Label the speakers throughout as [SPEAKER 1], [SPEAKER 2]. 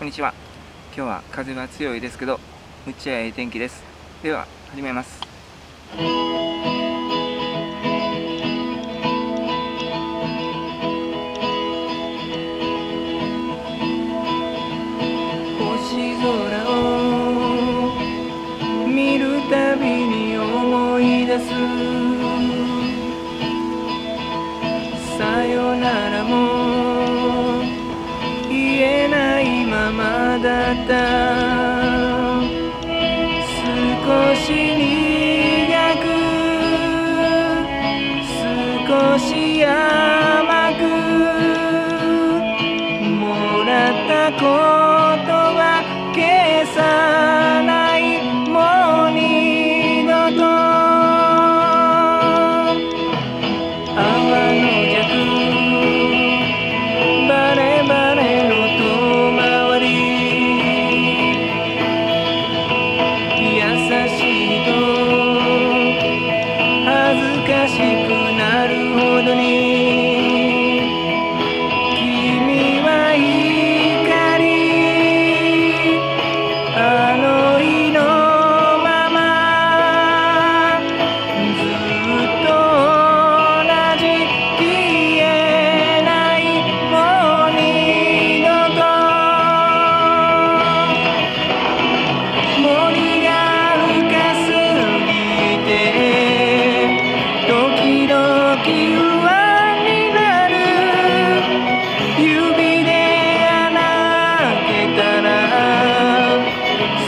[SPEAKER 1] こんにちは。今日は風は強いですけどむっちゃええ天気です。では始めます。星空を見るたびに思い出す。さよならも少し苦く少しや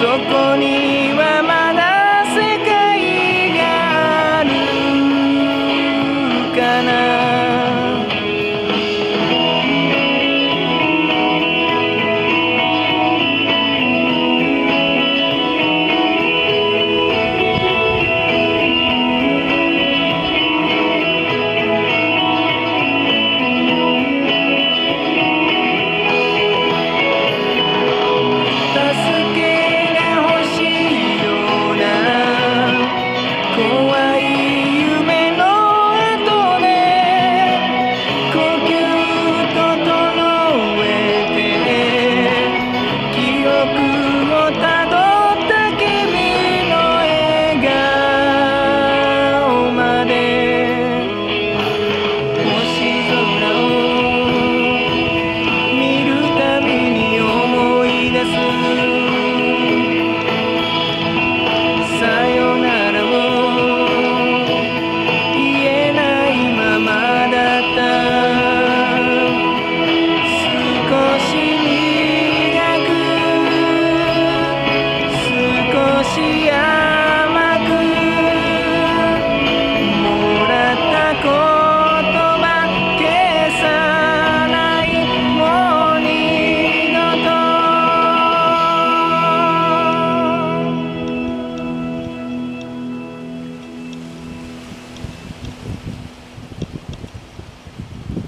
[SPEAKER 1] こに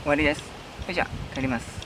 [SPEAKER 1] 終わりです。それじゃあ帰ります。